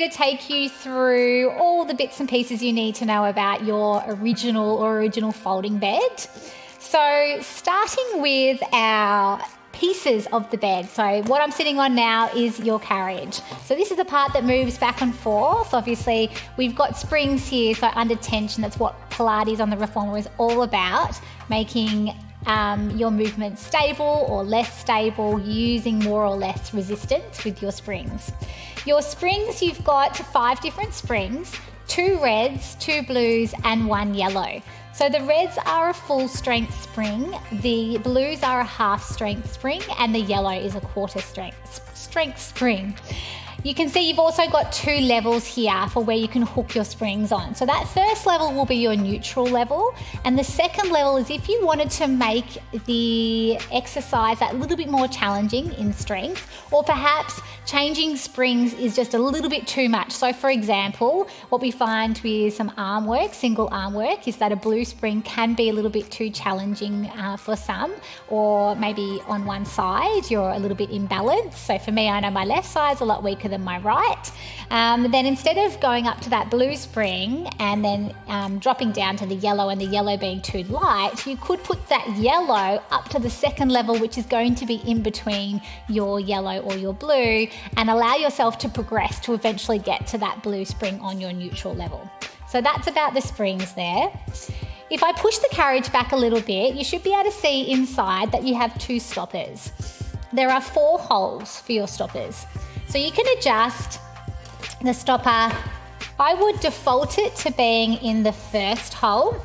to take you through all the bits and pieces you need to know about your original or original folding bed. So, starting with our pieces of the bed. So, what I'm sitting on now is your carriage. So, this is the part that moves back and forth. Obviously, we've got springs here, so under tension. That's what Pilates on the Reformer is all about, making um, your movement stable or less stable using more or less resistance with your springs. Your springs, you've got five different springs, two reds, two blues, and one yellow. So the reds are a full strength spring, the blues are a half strength spring, and the yellow is a quarter strength, strength spring. You can see you've also got two levels here for where you can hook your springs on. So that first level will be your neutral level. And the second level is if you wanted to make the exercise that little bit more challenging in strength, or perhaps changing springs is just a little bit too much. So for example, what we find with some arm work, single arm work, is that a blue spring can be a little bit too challenging uh, for some, or maybe on one side you're a little bit imbalanced. So for me, I know my left side's a lot weaker than my right. Um, then instead of going up to that blue spring and then um, dropping down to the yellow and the yellow being too light, you could put that yellow up to the second level, which is going to be in between your yellow or your blue, and allow yourself to progress to eventually get to that blue spring on your neutral level. So that's about the springs there. If I push the carriage back a little bit, you should be able to see inside that you have two stoppers. There are four holes for your stoppers. So you can adjust the stopper. I would default it to being in the first hole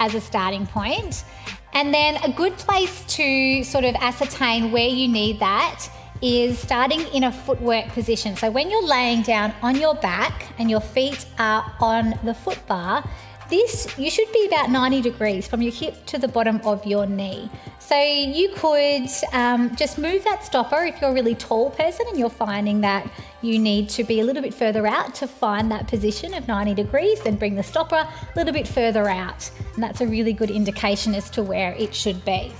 as a starting point. And then a good place to sort of ascertain where you need that is starting in a footwork position. So when you're laying down on your back and your feet are on the foot bar, this, you should be about 90 degrees from your hip to the bottom of your knee. So you could um, just move that stopper if you're a really tall person and you're finding that you need to be a little bit further out to find that position of 90 degrees, then bring the stopper a little bit further out. And that's a really good indication as to where it should be.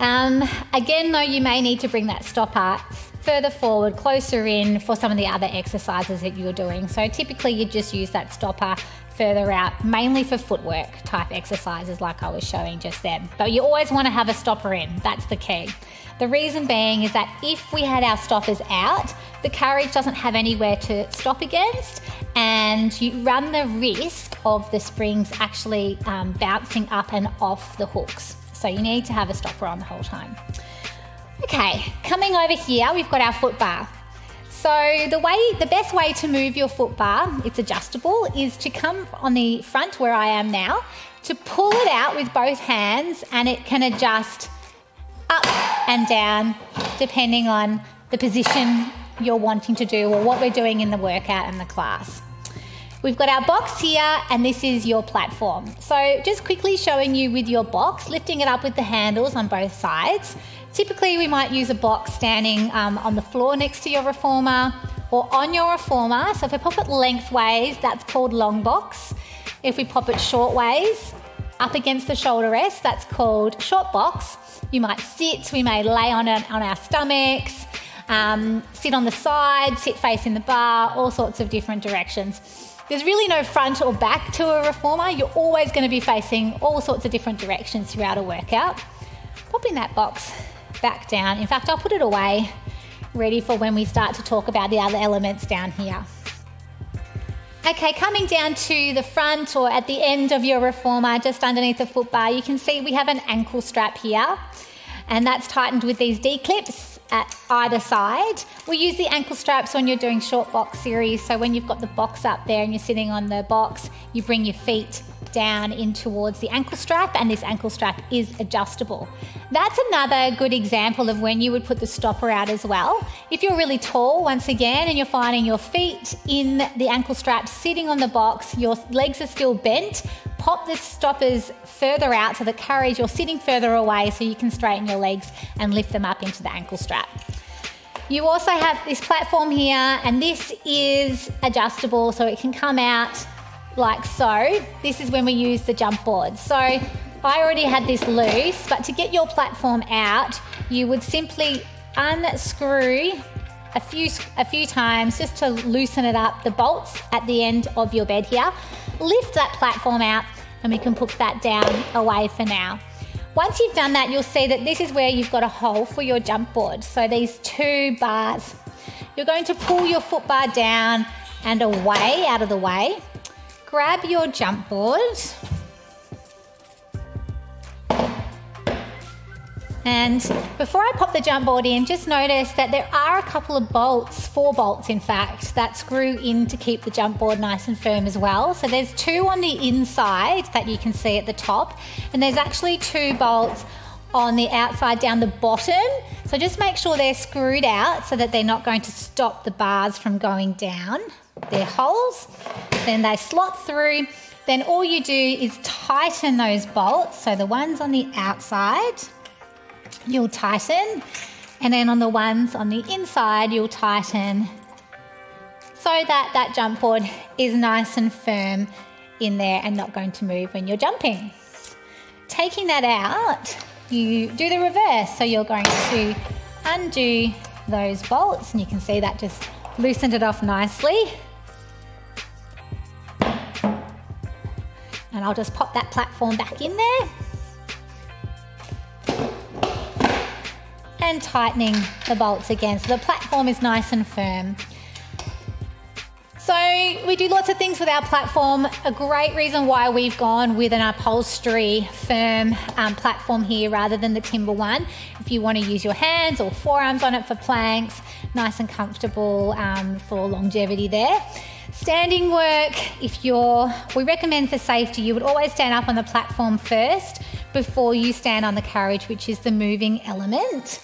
Um, again, though, you may need to bring that stopper further forward, closer in for some of the other exercises that you're doing. So typically you just use that stopper further out, mainly for footwork type exercises like I was showing just then. But you always want to have a stopper in, that's the key. The reason being is that if we had our stoppers out, the carriage doesn't have anywhere to stop against, and you run the risk of the springs actually um, bouncing up and off the hooks. So you need to have a stopper on the whole time. Okay, coming over here, we've got our foot bar. So the way, the best way to move your foot bar, it's adjustable, is to come on the front where I am now, to pull it out with both hands and it can adjust up and down depending on the position you're wanting to do or what we're doing in the workout and the class. We've got our box here and this is your platform. So just quickly showing you with your box, lifting it up with the handles on both sides. Typically, we might use a box standing um, on the floor next to your reformer or on your reformer. So if we pop it lengthways, that's called long box. If we pop it shortways, up against the shoulder rest, that's called short box. You might sit, we may lay on it on our stomachs, um, sit on the side, sit facing the bar, all sorts of different directions. There's really no front or back to a reformer. You're always going to be facing all sorts of different directions throughout a workout. Popping that box back down. In fact, I'll put it away, ready for when we start to talk about the other elements down here. Okay, coming down to the front or at the end of your reformer, just underneath the foot bar, you can see we have an ankle strap here, and that's tightened with these D-clips at either side. We use the ankle straps when you're doing short box series, so when you've got the box up there and you're sitting on the box, you bring your feet down in towards the ankle strap and this ankle strap is adjustable. That's another good example of when you would put the stopper out as well. If you're really tall, once again, and you're finding your feet in the ankle strap sitting on the box, your legs are still bent, pop the stoppers further out so the carriage you're sitting further away so you can straighten your legs and lift them up into the ankle strap. You also have this platform here and this is adjustable so it can come out like so. This is when we use the jump board. So I already had this loose, but to get your platform out, you would simply unscrew a few, a few times just to loosen it up, the bolts at the end of your bed here. Lift that platform out and we can put that down away for now. Once you've done that, you'll see that this is where you've got a hole for your jump board. So these two bars. You're going to pull your foot bar down and away, out of the way. Grab your jump board And before I pop the jump board in, just notice that there are a couple of bolts, four bolts in fact, that screw in to keep the jump board nice and firm as well. So there's two on the inside that you can see at the top, and there's actually two bolts on the outside down the bottom. So just make sure they're screwed out so that they're not going to stop the bars from going down. They're holes, then they slot through. Then all you do is tighten those bolts. So the ones on the outside, you'll tighten. And then on the ones on the inside, you'll tighten so that that jump board is nice and firm in there and not going to move when you're jumping. Taking that out, you do the reverse. So you're going to undo those bolts and you can see that just loosened it off nicely. And I'll just pop that platform back in there. and tightening the bolts again so the platform is nice and firm. We do lots of things with our platform. A great reason why we've gone with an upholstery firm um, platform here rather than the timber one. If you want to use your hands or forearms on it for planks, nice and comfortable um, for longevity there. Standing work, if you're, we recommend for safety, you would always stand up on the platform first before you stand on the carriage, which is the moving element.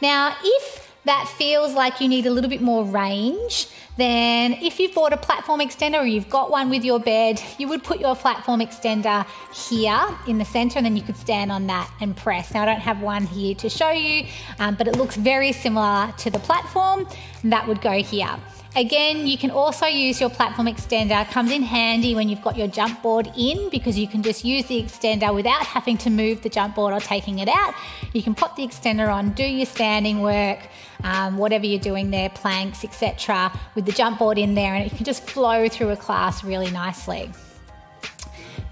Now, if that feels like you need a little bit more range, then if you've bought a platform extender or you've got one with your bed, you would put your platform extender here in the center and then you could stand on that and press. Now I don't have one here to show you, um, but it looks very similar to the platform. That would go here. Again, you can also use your platform extender. It comes in handy when you've got your jump board in because you can just use the extender without having to move the jump board or taking it out. You can pop the extender on, do your standing work, um, whatever you're doing there, planks, etc., with the jump board in there, and it can just flow through a class really nicely.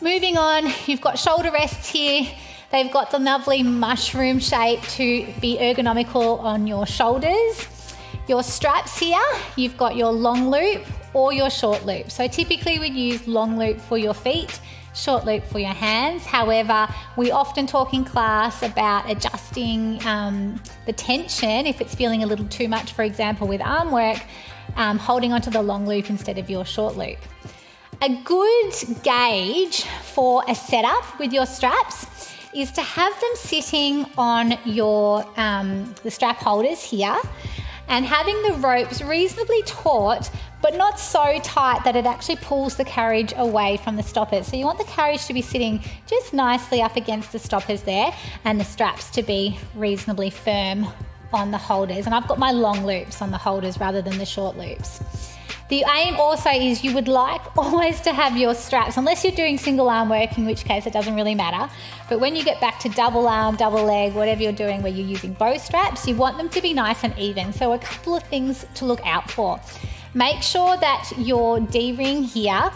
Moving on, you've got shoulder rests here. They've got the lovely mushroom shape to be ergonomical on your shoulders. Your straps here, you've got your long loop or your short loop. So typically we'd use long loop for your feet, short loop for your hands. However, we often talk in class about adjusting um, the tension if it's feeling a little too much, for example, with arm work, um, holding onto the long loop instead of your short loop. A good gauge for a setup with your straps is to have them sitting on your um, the strap holders here and having the ropes reasonably taut but not so tight that it actually pulls the carriage away from the stoppers. So you want the carriage to be sitting just nicely up against the stoppers there and the straps to be reasonably firm on the holders. And I've got my long loops on the holders rather than the short loops. The aim also is you would like always to have your straps, unless you're doing single arm work, in which case it doesn't really matter. But when you get back to double arm, double leg, whatever you're doing where you're using bow straps, you want them to be nice and even. So a couple of things to look out for. Make sure that your D-ring here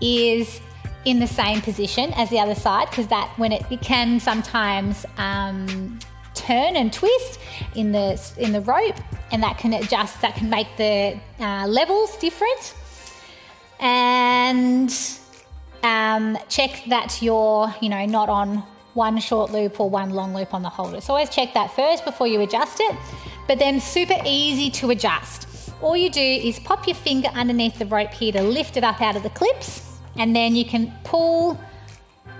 is in the same position as the other side because that when it, it can sometimes um, turn and twist in the in the rope and that can adjust that can make the uh, levels different. And um, check that you're you know not on one short loop or one long loop on the holder. So always check that first before you adjust it but then super easy to adjust. All you do is pop your finger underneath the rope here to lift it up out of the clips and then you can pull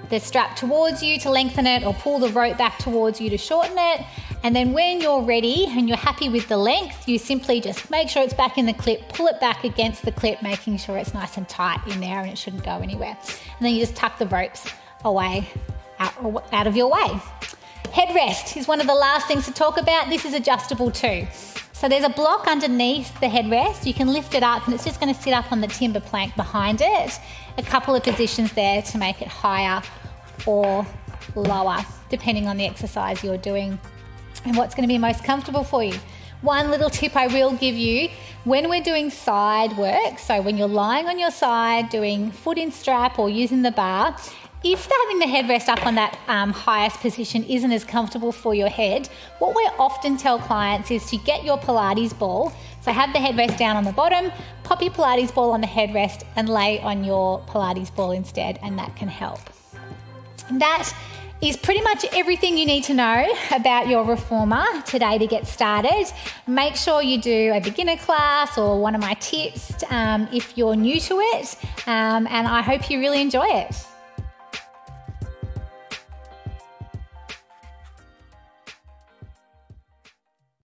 the strap towards you to lengthen it or pull the rope back towards you to shorten it. And then when you're ready and you're happy with the length, you simply just make sure it's back in the clip, pull it back against the clip, making sure it's nice and tight in there and it shouldn't go anywhere. And then you just tuck the ropes away, out, out of your way. Headrest is one of the last things to talk about. This is adjustable too. So there's a block underneath the headrest. You can lift it up and it's just going to sit up on the timber plank behind it. A couple of positions there to make it higher or lower, depending on the exercise you're doing and what's going to be most comfortable for you. One little tip I will give you when we're doing side work, so when you're lying on your side doing foot in strap or using the bar, if having the headrest up on that um, highest position isn't as comfortable for your head, what we often tell clients is to get your Pilates ball. So have the headrest down on the bottom, pop your Pilates ball on the headrest, and lay on your Pilates ball instead, and that can help. That is pretty much everything you need to know about your reformer today to get started. Make sure you do a beginner class or one of my tips um, if you're new to it, um, and I hope you really enjoy it.